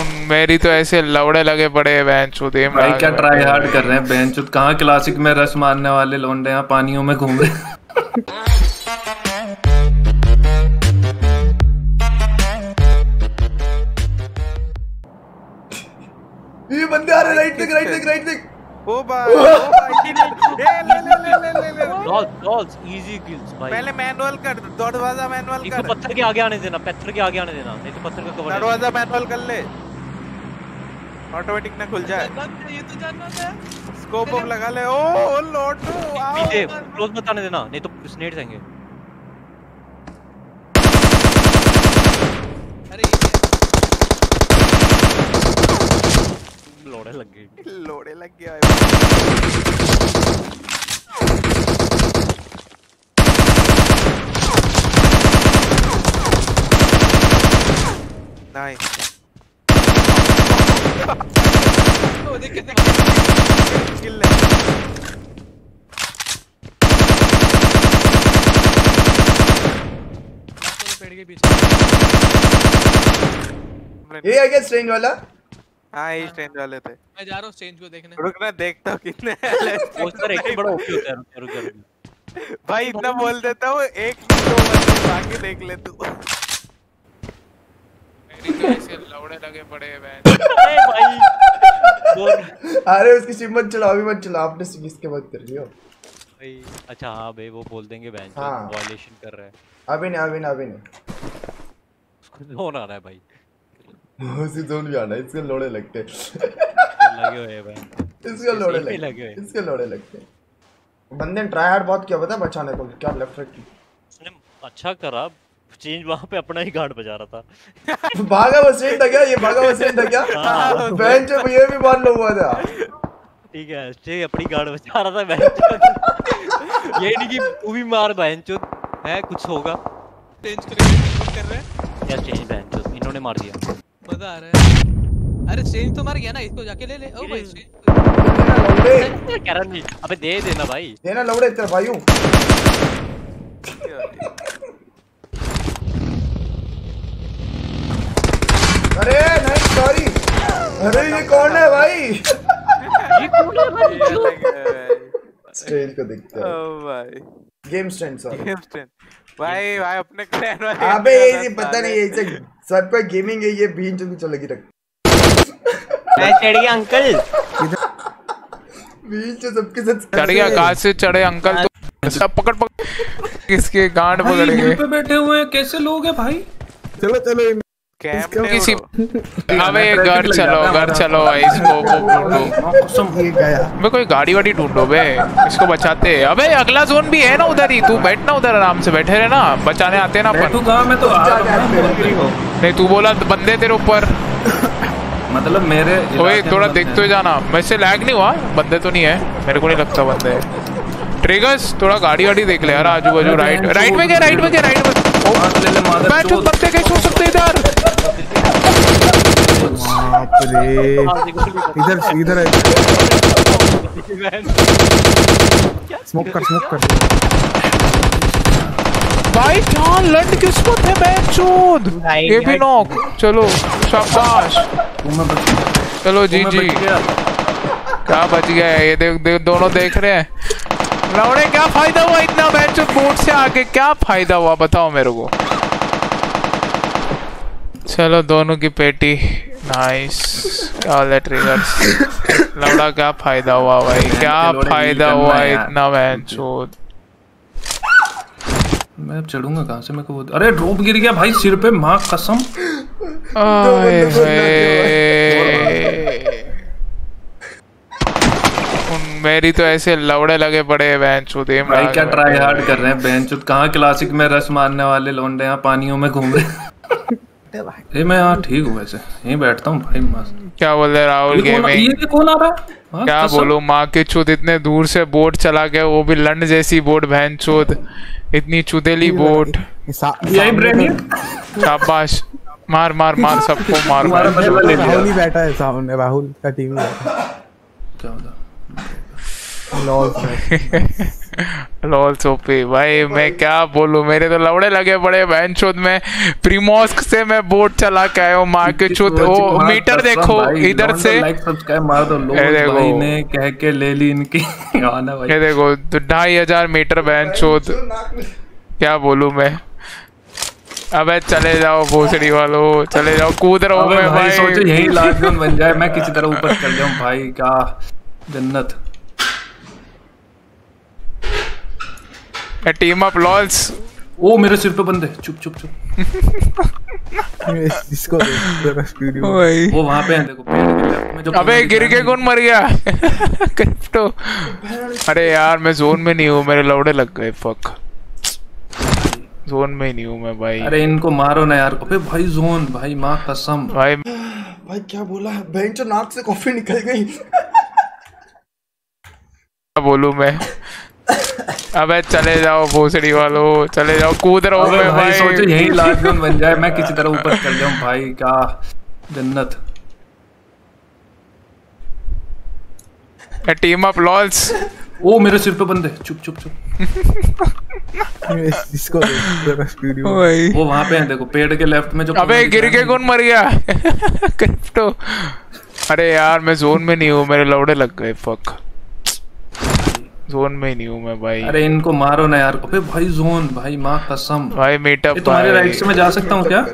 उन- मेरी तो ऐसे लवड़े लगे पड़े हैं भाई क्या ट्राई हार्ड कर रहे हैं बेंच कहाँ क्लासिक में रस मारने वाले लौंडे यहाँ पानियों में घूम रहे ये बंदे आ रहे राइट देख राइट देख राइट देख ओ भाई ओ भाई ले ले ले ले ले ले डॉल्स डॉल्स इजी किल्स भाई। पहले मैनुअल कर दरवाज़ा मैनुअल इसको कर। पत्थर के आगे आने देना पत्थर के आगे आने देना नहीं तो पत्थर का कवर दरवाज़ा मैनुअल कर ले। ऑटोमेटिक ना खुल जाए। ये तो जानना था। स्कोप ऑफ़ लगा ले। ओ लॉर्ड पीछे क्लोज मत आने देना। नहीं तो स्नेड्स आएँगे। अरे लोड़े लग गए। लोड़े लग गया नाइस ओ देख कितने किल ले पेड़ के पीछे ये आ गया स्ट्रेंज वाला? हाँ ये स्टैंड वाले थे। मैं जा रहा हूँ चेंज को देखने। रुक ना देखता हूँ कितने पोस्टर एक बड़ा ओपी होता है रुक रुक रुक भाई इतना बोल देता हूँ एक दो बंदे बाकी देख ले तू मेरी तो ऐसे लवड़े लगे पड़े हैं बहन। अरे भाई। अरे उसकी सिम मत चलाओ अभी मत चलाओ आपने सिम इसके बाद कर लियो भाई अच्छा हाँ भाई वो बोल देंगे बैन हाँ। वायलेशन कर रहा है। अभी नहीं अभी नहीं अभी नहीं। उसको लोन आ रहा है भाई। उसी जोन भी आना है, इसके लोड़े लगते लगे हुए हैं भाई इसके लोड़े लगे हुए इसके लोड़े लगते बंदे ने ट्राई हार्ड बहुत किया पता है बचाने को क्या लेफ़्ट राइट उसने अच्छा करा चेंज वहाँ पे अपना ही गार्ड बजा रहा था। भागा वो स्ट्रेंज था क्या? ये भागा वो स्ट्रेंज था क्या? हाँ। बहन जो ये भी मान लो हुआ था। ठीक है स्टे अपनी गार्ड बजा रहा था बहन ये नहीं कि तू भी मार बहन चोद। है कुछ होगा। चेंज कर रहे हैं। कर क्या चेंज बहन चोद इन्होंने मार दिया। मज़ा आ रहा है। अरे चेंज तो मर गया ना इसको जाके ले ले। ओ भाई लौड़े करण नहीं अबे दे देना भाई। देना लौड़े तेरा भाई हूँ अरे नहीं सॉरी अरे ये कौन है भाई? ये कौन है भाई? स्ट्रेंज को दिखता है। ओ भाई game strange sorry game stand भाई भाई अपने क्लैन वाले अबे ये पता नहीं ये से सर पे गेमिंग है ये बीन जो चलेगी रख। मैं चढ़ गया अंकल बीन जो सबके साथ चढ़ गया कहाँ से चढ़े अंकल तो सब पकड़ पकड़। किसके गांड पकड़ेंगे पे बैठे हुए हैं कैसे लोग हैं भाई? चलो चलो किसी अबे घर चलो घर चलो भाई इसको ढूंढो। गया अबे कोई गाड़ी वाड़ी ढूंढो बे। इसको बचाते अबे अगला जोन भी है ना उधर ही। तू बैठ ना उधर आराम से बैठे रहे ना बचाने आते ना अपन। मैं तो आ रहा हूँ। नहीं तू बोला बंदे तेरे ऊपर। मतलब मेरे ओए थोड़ा देखते हुए जाना। वैसे लैग नहीं हुआ। बंदे तो नहीं है। मेरे को नहीं लगता बंदे ट्रिगर्स थोड़ा गाड़ी वाड़ी देख ले यार आजू बाजू राइट राइट में क्या राइट में क्या राइट में हैं। बैठ। बंदे कैसे हो सकते इधर। बाप रे। इधर इधर है स्मोक कर स्मोक कर। भाई क्या लंड किस्मत है मैं चोद? ये भी नॉक चलो शाबाश। बच चलो जी जी क्या बच गया है? ये देख देख दोनों देख रहे हैं। लौड़े क्या फ़ायदा हुआ इतना मैच बोर्ड से आके क्या फ़ायदा हुआ? बताओ मेरे को। चलो दोनों की पेटी। नाइस क्या ट्रिगर्स लौड़ा क्या फ़ायदा हुआ भाई? क्या फ़ायदा हुआ। इतना मैच चोद मैं अब चढ़ूँगा कहाँ से? मेरे को अरे ड्रॉप गिर गया भाई सिर पे माँ कसम। आए हाय। मेरी तो ऐसे लवड़े लगे पड़े हैं बहन चोद एम भाई क्या ट्राई हार्ड कर रहे हैं बेंच कहाँ क्लासिक में रस मारने वाले लौंडे यहाँ पानियों में घूम रहे हैं। ए मैं यहाँ ठीक हूँ वैसे। यहीं बैठता हूँ भाई मस्त। क्या बोल रहे राहुल गेमिंग ये कौन आ रहा है? हाँ, क्या। बोलूँ माँ के चूत इतने दूर से बोट चला गया वो भी लंड जैसी बोट बहन चूत इतनी चुदेली बोट। यही ब्रेन है? शाबाश। मार मार मार सबको मार लिया। राहुल ही बैठा है सामने राहुल का टीम क्या होता लॉस लॉल सोपी भाई मैं क्या बोलूँ? मेरे तो लवड़े लगे पड़े बहन चोद में। प्रीमोस्क से मैं बोट चला के आया हूँ मार के चुत ओ मीटर देखो इधर से। लाइक सब्सक्राइब मार दो लोग देखो। ने कह के ले ली इनकी। ये देखो तो ढाई हज़ार मीटर बहन चोद। क्या बोलूँ मैं? अबे चले जाओ भोसड़ी वालों चले जाओ कूद रहा हूँ मैं भाई सोचो यही लास्ट बन जाए मैं किसी तरह ऊपर चल जाऊँ भाई क्या जन्नत। टीम अप लॉल्स ओ मेरे सिर पे बंदे चुप चुप चुप। इसको वो वहाँ पे है देखो अबे गिर के कौन मर गया? क्रिप्टो अरे यार मैं जोन में नहीं हूँ मेरे लौड़े लग गए फक जोन में ही नहीं हूँ मैं भाई। अरे इनको मारो ना यार अबे भाई जोन भाई माँ कसम। भाई भाई क्या बोला जो नाक से कॉफ़ी निकल गई। क्या बोलूँ मैं? अबे चले जाओ भोसड़ी वालों चले जाओ कूद रहा हूँ मैं भाई सोचो यही लास्ट जोन बन जाए मैं किसी तरह ऊपर चल जाऊँ भाई क्या जन्नत। टीम अप लॉल्स ओ मेरे सिर पे बंदे चुप चुप चुप। इसको वीडियो वो वहाँ पे है देखो पेड़ के लेफ़्ट में जो अबे गिर के कौन मर गया? क्रिप्टो अरे यार मैं जोन में नहीं हूँ मेरे लौड़े लग गए फक जोन में ही नहीं हूँ मैं भाई। अरे इनको मारो ना यार। अबे भाई जोन भाई माँ कसम। भाई मीटअप ये तुम्हारे राइट से मैं जा सकता हूँ क्या?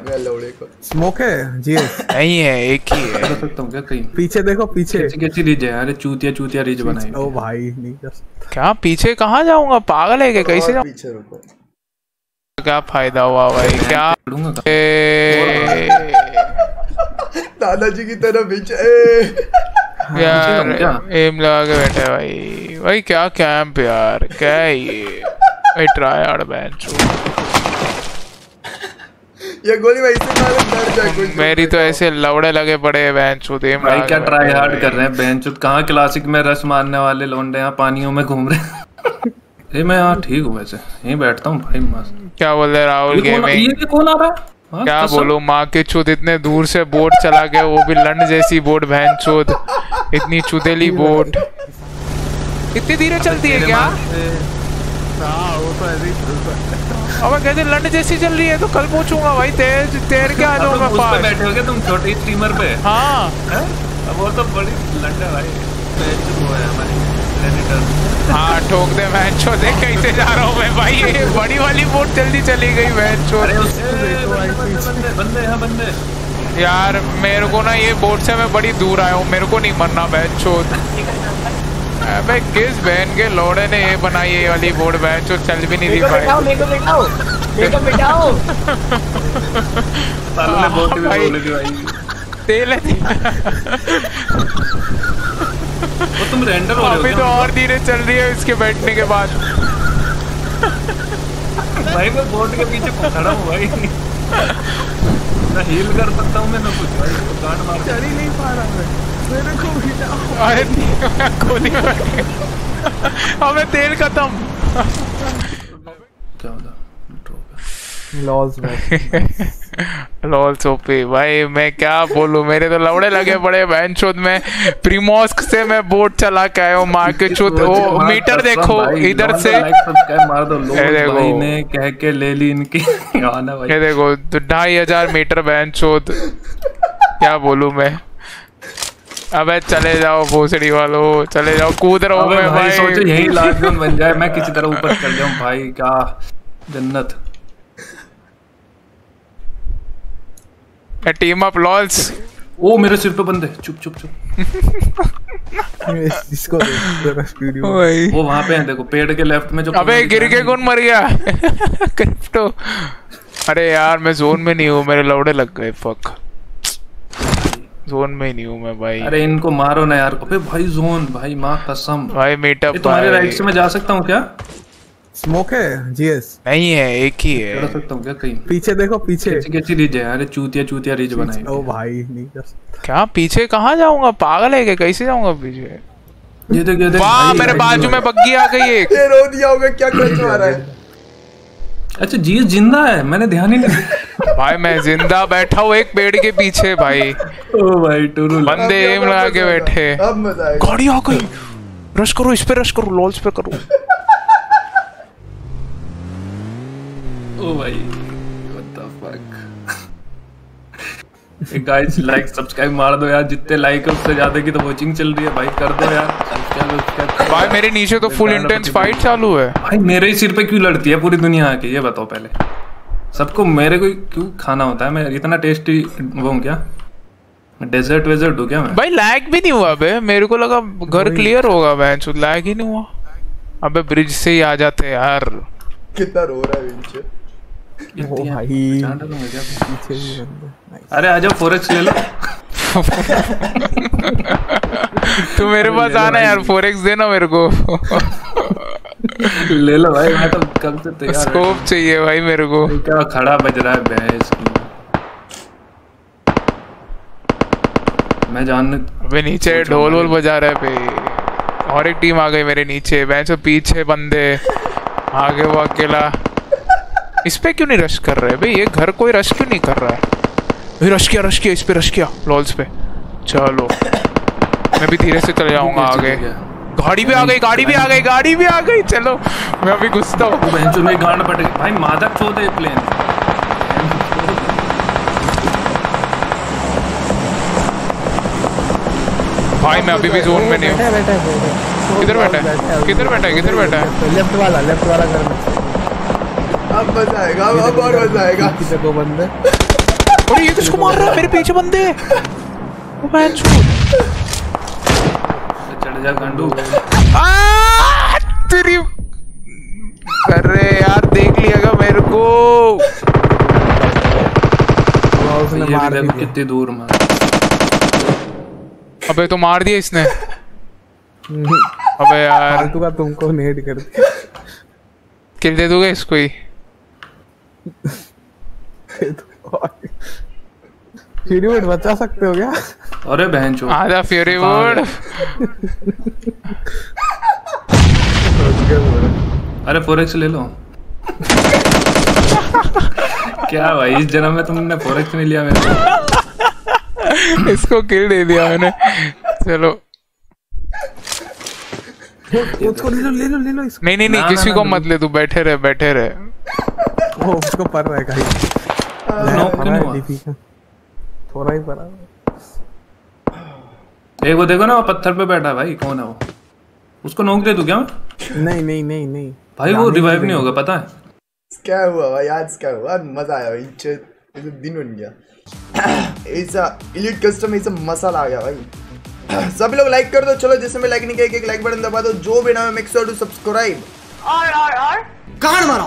स्मोक है? जी नहीं है एक ही है। जा सकता हूँ क्या? कहीं। पीछे देखो पीछे। कैसी रिज है अरे चूतिया चूतिया रिज बनाई। ओ भाई नहीं कर क्या? पीछे कहाँ जाऊँगा? पागल है क्या? कैसे जाऊँ? पीछे रुको। क्या फ़ायदा हुआ भाई? क्या? दादाजी की तरह पीछे। ए! यार एम लगा के बैठे भाई। भाई क्या कैंप यार? क्या है ये? भाई ट्राई हार्ड बेंच ये गोली भाई से मारे डर जाए कोई मेरी तो ऐसे लवड़े लगे पड़े हैं बेंच एम भाई क्या ट्राई हार्ड कर रहे हैं बेंच कहाँ क्लासिक में रस मारने वाले लोंडे यहाँ पानियों में घूम रहे हैं। ये मैं यहाँ ठीक हूँ वैसे। यहीं बैठता हूँ भाई मस्त। क्या बोल रहे राहुल गेमिंग ये कौन आ रहा है हाँ, क्या कसम। बोलूँ माँ के चूत इतने दूर से बोट चला गया वो भी लंड जैसी बोट बहन चूत। इतनी चुदेली बोट। इतनी धीरे चलती है क्या? हाँ वो तो ही है। अब कहते लंड जैसी चल रही है तो कल पूछूँगा भाई तेज तैर के आ अब जाऊँ उस पे पास बैठे होगे तुम छोटी स्टीमर पे। हाँ। वो तो बड़ी लंडा भाई। बेंच वो है हमारी। सेनेटर हाँ ठोक दे बहन चो देख कैसे जा रहा हूँ मैं भाई। ये बड़ी वाली बोट जल्दी चली गई बहन देखो भाई बंदे बंदे यार मेरे को ना ये बोट से मैं बड़ी दूर आया हूँ। मेरे को नहीं मरना बहन चो अबे किस बहन के लोड़े ने ये बनाई है ये वाली बोट? बहन चो चल भी नहीं दी भाई। सालों ने बहुत भी भाई। तेल है। वो तुम रेंडर हो रहे अभी हो तो और धीरे चल रही है इसके बैठने के बाद। भाई मैं बोट के पीछे खड़ा हूँ भाई। ना हील कर सकता हूँ मैं ना कुछ। भाई तो गांड मार चल ही नहीं पा रहा मैं। मेरे को भी ना। अरे नहीं, मैं गोली में। अबे तेल खत्म। क्या होता लॉस में लॉल सोपी भाई मैं क्या बोलूँ? मेरे तो लवड़े लगे पड़े बहन चोद में। प्रीमोस्क से मैं बोट चला के आया हूँ मार के चुत वो मीटर देखो इधर से। देखो। भाई ने कह के ले ली इनकी। ये देखो तो ढाई हज़ार मीटर बहन चोद। क्या बोलूँ मैं? अबे चले जाओ भोसड़ी वालों चले जाओ कूद रहा हूँ मैं भाई सोचो यही लास्ट बन जाए मैं किसी तरह ऊपर चल जाऊँ भाई क्या जन्नत। टीम अप लॉल्स ओ मेरे सिर पे बंदे। चुप चुप चुप। इसको वीडियो वो वहाँ पे है देखो पेड़ के लेफ़्ट में जो अबे गिर के कौन मर गया? क्रिप्टो अरे यार मैं जोन में नहीं हूँ मेरे लौड़े लग गए फक जोन में ही नहीं हूँ मैं भाई। अरे इनको मारो ना यार। अबे भाई जोन भाई माँ कसम। भाई मीटअप तुम्हारे राइट से मैं जा सकता हूँ क्या? स्मोक है? जीएस नहीं है एक ही है। सकता हूँ क्या कहीं? पीछे देखो पीछे। कैसी कैसी रिज है अरे चूतिया चूतिया रिज बनाई ओ भाई नहीं कर सकता। क्या? पीछे कहाँ जाऊँगा? पागल है क्या? कैसे जाऊँगा पीछे? ये देख ये देख वाह मेरे बाजू में बग्गी आ गई एक। ये रो दिया होगा क्या कर रहा है? अच्छा जी ज़िंदा है? मैंने ध्यान ही नहीं दिया। भाई मैं ज़िंदा बैठा हूँ एक पेड़ के पीछे भाई। ओ भाई टूरू। बंदे एम लगा के बैठे। अब मज़ा आएगा। गाड़ी आ गई। रश करो इस पे रश करो लॉल्स पे करो। ओ भाई what the fuck guys like subscribe मार दो यार जितने लाइक उससे ज़्यादा की तो वॉचिंग चल रही है भाई कर दो यार सब्सक्राइब भाई मेरे नीचे तो फुल इंटेंस फाइट चालू है। भाई मेरे ही सिर पे क्यों लड़ती है पूरी दुनिया आके ये बताओ पहले। सबको मेरे को क्यों खाना होता है? मैं इतना टेस्टी वो हूँ क्या? डेजर्ट वेजर्ट हूँ क्या मैं? भाई लैग भी नहीं हुआ बे मेरे को लगा घर क्लियर होगा बेंच लैग ही नहीं हुआ। अबे ब्रिज से ही आ जाते यार। कितना रो रहा है ओ भाई जान डालूँगा क्या पीछे भी बंदे। अरे आ जाओ फोरेक्स ले लो। तू मेरे पास आना यार फोरेक्स देना मेरे को। ले लो भाई मैं तो कब से तैयार स्कोप चाहिए भाई मेरे को। क्या खड़ा बज रहा है भैंस की? मैं जानने अबे नीचे ढोल वोल बजा रहे पे और एक टीम आ गई मेरे नीचे। बेंच पीछे बंदे। आगे वो अकेला। इस पे क्यों नहीं रश कर रहे? भाई ये घर कोई रश क्यों नहीं कर रहा है? भाई रश किया रश किया इस पे रश किया लॉल्स पे। चलो। मैं भी धीरे से चले जाऊँगा आगे। गाड़ी भी आ गई गाड़ी भी आ गई गाड़ी भी आ गई। चलो मैं अभी घुसता हूँ। बहन में गांड पट गई भाई मादक चोद है प्लेन भाई मैं अभी भी जोन में नहीं हूँ। बैठा है, बैठा है। किधर बैठा है? किधर बैठा है? किधर बैठा है? लेफ़्ट वाला लेफ़्ट वाला घर में। अब मज़ा आएगा अब और मज़ा आएगा। बंदे? अरे ये किसको मार रहा है मेरे पीछे बंदे। ओ मैन चढ़ जा गंडू। तेरी अरे यार देख लिएगा मेरे को? उसने मार दिया। कितनी दूर में। अबे तो मार दिया इसने। अबे यार। फालतू का तुमको नेट कर दिया। किल दे दोगे इसको ही? वेट बचा सकते हो क्या? अरे बहन चो आजा फ्यूरी वुड अरे फोरेक्स ले लो। क्या भाई इस जन्म में तुमने फोरेक्स नहीं लिया मेरे इसको किल दे दिया मैंने। चलो। उसको ले लो ले लो ले लो इसको। नहीं नहीं नहीं किसी को मत ले तू बैठे रहे बैठे रहे। वो उसको पड़ रहा है गाइस नो, क्यों नहीं हुआ? डीपी का। थोड़ा ही पड़ा एक वो देखो ना वो पत्थर पे बैठा है भाई कौन है वो? उसको नोक दे तू क्या नहीं नहीं नहीं नहीं। भाई वो रिवाइव नहीं होगा पता है? क्या हुआ भाई? आज क्या हुआ? मज़ा आया भाई तो दिन बन गया। ऐसा इलीट कस्टम ऐसा मसाला आ गया भाई। सभी लोग लाइक कर दो चलो जैसे मैं लाइक नहीं किया एक लाइक बटन दबा दो। जो भी नाम है मेक श्योर टू सब्सक्राइब और और और कहाँ मारा।